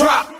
drop.